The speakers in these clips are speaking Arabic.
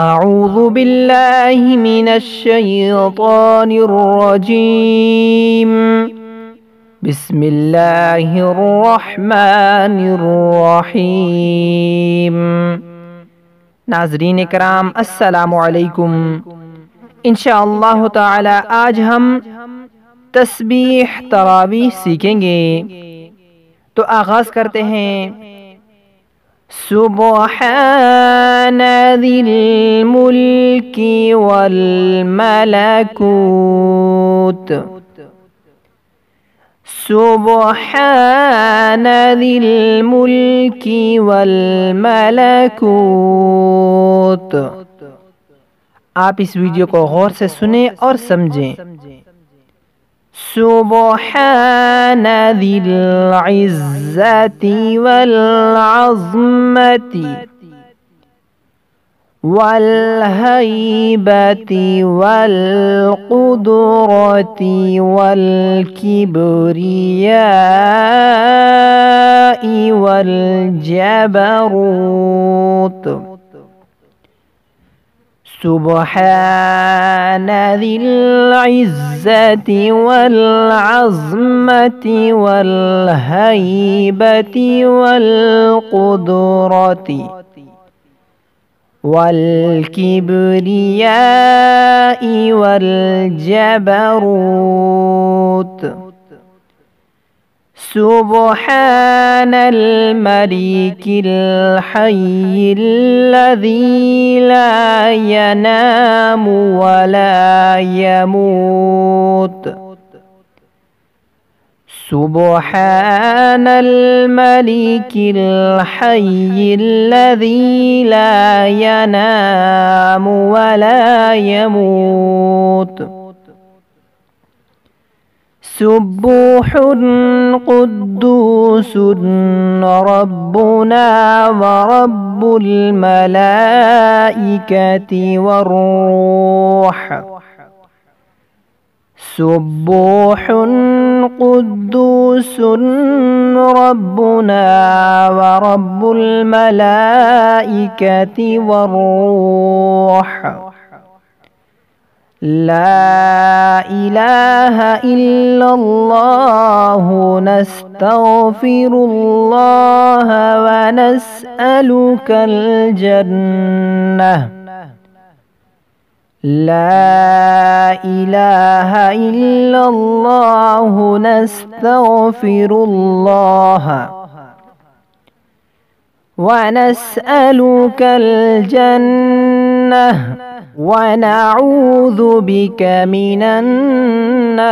اعوذ باللہ من الشیطان الرجیم بسم اللہ الرحمن الرحیم ناظرین کرام، السلام علیکم. انشاءاللہ تعالی آج ہم تسبیح تراویح سیکھیں گے. تو آغاز کرتے ہیں سبحان ذي الملك والملكوت سبحان ذي الملك والملكوت आप इस वीडियो को गौर से सुने और समझें سبحان ذي العزة والعظمة والهيبة والقدرة والكبرياء والجبروت سبحان ذي العزة والعظمة والهيبة والقدرة والكبرياء والجبروت سبحان الملك الحي الذي لا ينام ولا يموت. سبحان الملك الحي الذي لا ينام ولا يموت. سبوح قدوس ربنا ورب الملائكة والروح. سبوح قدوس ربنا ورب الملائكة والروح. لا إله إلا الله نستغفر الله ونسألك الجنة. لا إله إلا الله نستغفر الله ونسألك الجنة. ونعوذ بك من النار.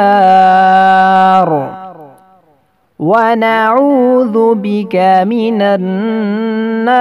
ونعوذ بك من النار.